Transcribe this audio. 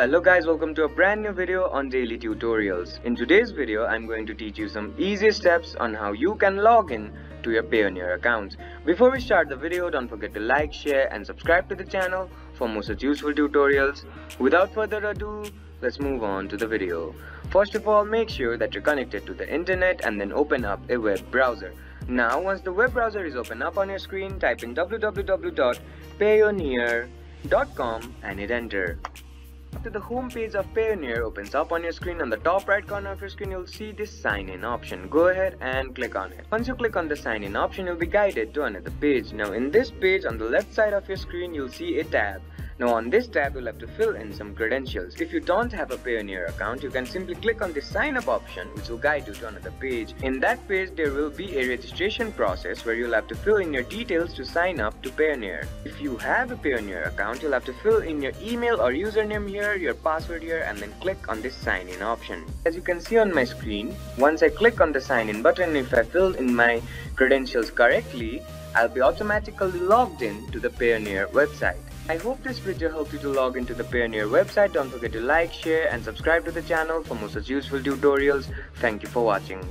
Hello guys, welcome to a brand new video on daily tutorials. In today's video, I'm going to teach you some easy steps on how you can log in to your Payoneer account. Before we start the video, don't forget to like, share and subscribe to the channel for more such useful tutorials. Without further ado, let's move on to the video. First of all, make sure that you're connected to the internet and then open up a web browser. Now, once the web browser is open up on your screen, type in www.payoneer.com and hit enter. After the home page of Payoneer opens up on your screen, on the top right corner of your screen, you'll see this sign in option. Go ahead and click on it. Once you click on the sign in option, you'll be guided to another page. Now in this page, on the left side of your screen, you'll see a tab. Now on this tab, you'll have to fill in some credentials. If you don't have a Payoneer account, you can simply click on the sign up option which will guide you to another page. In that page, there will be a registration process where you'll have to fill in your details to sign up to Payoneer. If you have a Payoneer account, you'll have to fill in your email or username here, your password here and then click on this sign in option. As you can see on my screen, once I click on the sign in button, if I fill in my credentials correctly, I'll be automatically logged in to the Payoneer website. I hope this video helped you to log into the Payoneer website. Don't forget to like, share and subscribe to the channel for more such useful tutorials. Thank you for watching.